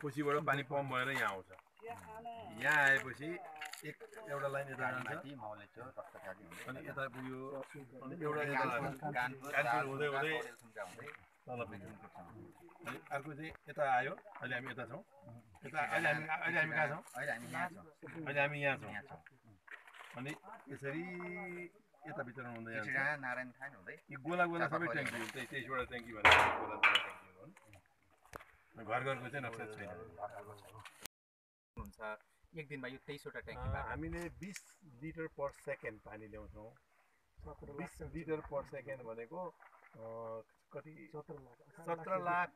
पछिबाट पानी पम्प भएर यहाँ आउँछ यहाँ आएपछि एक एउटा लाइन यता जान्छ अनि यता पुग्यो एउटा हुँदै हुँदै तल पुग्यो अनि अर्को चाहिँ यता आयो अहिले हामी यता छौँ यता अहिले हामी अहिले हामी कहाँ छौँ अहिले हामी यहाँ छौँ अनि यसरी यता भित्र हुँदै नारायण थान हुँदै यी गोला गोला सबै ट्याङ्की हुन्छ त्यही तेइसवटा ट्याङ्की भनेर गोला गोला ट्याङ्कीहरू हुन् घर घरको चाहिँ नक्सा छैन। हुन्छ। एक दिनमा यो तेइसवटा अँ, ट्याङ्कीबाट हामीले बिस लिटर पर सेकेन्ड पानी ल्याउँछौँ। बिस लिटर पर सेकेन्ड भनेको कति? सत्र लाख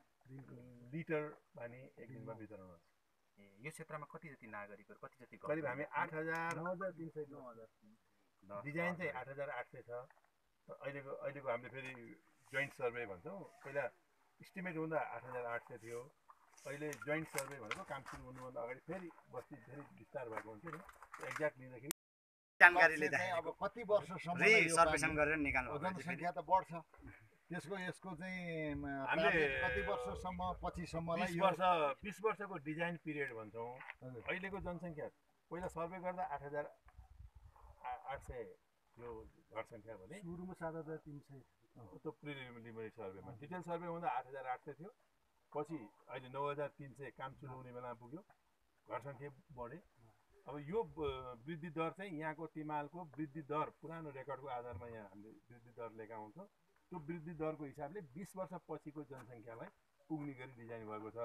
लिटर पानी एक दिनमा वितरण हुन्छ ए, यो क्षेत्रमा कति जति नागरिकहरू कति जति करिब हामी आठ हजार दस। डिजाइन चाहिँ आठ हजार आठ सय छ। अहिलेको अहिलेको हामीले फेरि जोइन्ट सर्वे भन्छौँ। पहिला इस्टिमेट हुँदा आठ हजार आठ सय थियो। अहिले जोइन्ट सर्वे भनेको काम सुरु हुनुभन्दा अगाडि फेरि बस्ती फेरि विस्तार भएको हुन्छ नि। एक्ज्याक्ट लिँदाखेरि जानकारी अब कति वर्षसम्म सर्वेक्षण गरेर निकाल्नु जनसङ्ख्या त बढ्छ। त्यसको यसको चाहिँ हामीले- कति वर्षसम्म पछिसम्मलाई वर्ष बिस वर्षको डिजाइन पिरियड भन्छौँ। अहिलेको जनसङ्ख्या पहिला सर्वे गर्दा आठ हजार आठ सय थियो घर सङ्ख्या भने। सुरुमा सात हजार तिन सय। त्यो प्रिलिमिनरी सर्वेमा डिटेल सर्वे हुँदा आठ हजार आठ सय थियो। पछि अहिले नौ हजार तिन सय काम सुरु हुने बेलामा पुग्यो। घर सङ्ख्या बढे। अब यो वृद्धि दर चाहिँ यहाँको तिमालको वृद्धि दर पुरानो रेकर्डको आधारमा यहाँ हामीले वृद्धि दर लिएका हुन्छौँ। त्यो वृद्धि दरको हिसाबले बिस वर्ष पछिको जनसङ्ख्यालाई पुग्ने गरी डिजाइन भएको छ।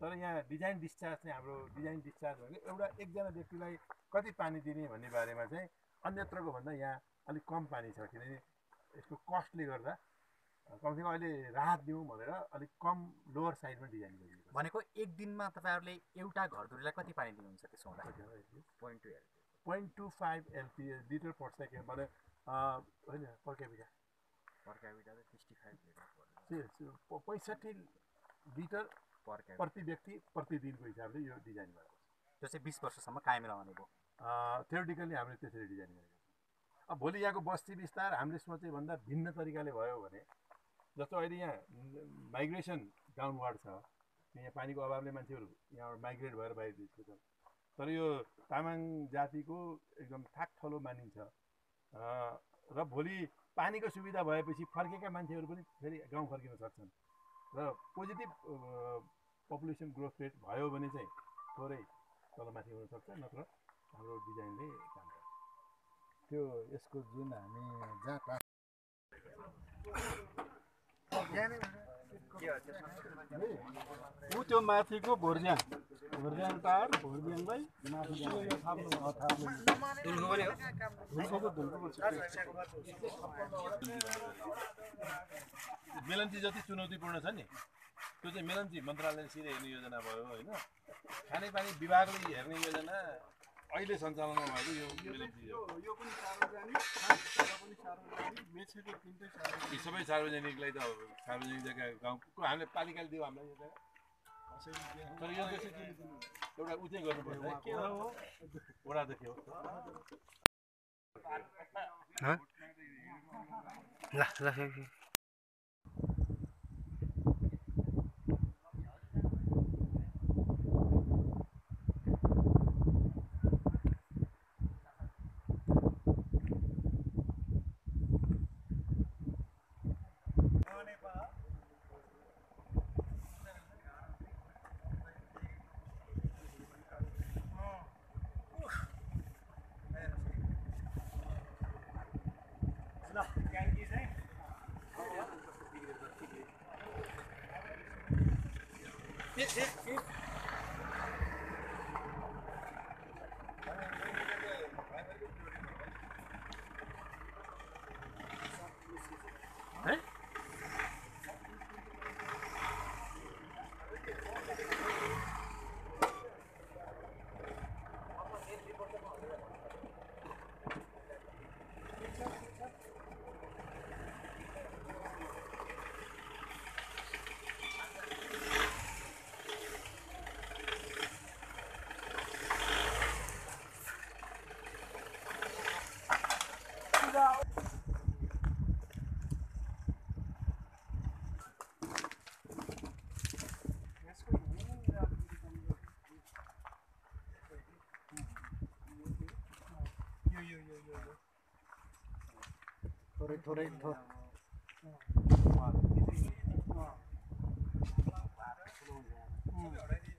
तर यहाँ डिजाइन डिस्चार्ज चाहिँ हाम्रो डिजाइन डिस्चार्ज भनेको एउटा एकजना व्यक्तिलाई कति पानी दिने भन्ने बारेमा चाहिँ अन्यत्रको भन्दा यहाँ अलिक कम पानी छ। किनभने यसको कस्टले गर्दा कमसेकम अहिले राहत दिउँ भनेर अलिक कम लोवर साइडमा डिजाइन गरिएको भनेको एक दिनमा तपाईँहरूले एउटा घरधुरीलाई कति पानी दिनुहुन्छ त्यसो छ point two point two five LP litre per second भने होइन per capita. Per capita sixty five पैँसठी litre प्रति व्यक्ति प्रतिदिनको हिसाबले यो डिजाइन भएको छ। त्यो चाहिँ बिस वर्षसम्म कायम रहने भयो। थ्योरिटिकली हामीले त्यसरी डिजाइन गरेका छौँ। अब भोलि यहाँको बस्ती विस्तार हामीले सोचे भन्दा भिन्न तरिकाले भयो भने जस्तो अहिले यहाँ माइग्रेसन डाउनवार्ड छ यहाँ पानीको अभावले मान्छेहरू यहाँबाट माइग्रेट भएर बाहिर निस्केछन् तर यो तामाङ जातिको एकदम ठाकठलो मानिन्छ। र भोलि पानीको सुविधा भएपछि फर्केका मान्छेहरू पनि फेरि गाउँ फर्किन सक्छन्। र पोजिटिभ पपुलेसन ग्रोथ रेट भयो भने चाहिँ थोरै तलमाथि हुनसक्छ नत्र हाम्रो डिजाइनले काम त्यो यसको जुन हामी जहाँ ऊ त्यो माथिको भोर्ज्याङ भोर्ज्याङ टार भोर्ज्याङलाई माथि मेलम्ची जति चुनौतीपूर्ण छ नि त्यो चाहिँ मेलम्ची मन्त्रालयले सिधै हेर्ने योजना भयो होइन? खानेपानी विभागले हेर्ने योजना अहिले सञ्चालनमा भएको यो पनि सार्वजनिक सबै सार्वजनिकलाई त सार्वजनिक जग्गा गाउँको हामीले पालिकाले दियो हामीलाई यो जग्गा? तर यो एउटा उ चाहिँ गर्नुपर्छ है। के हो? वडा त के हो? ल ल। it, it, it. थोरै थोरै थो अलिकति कमजोर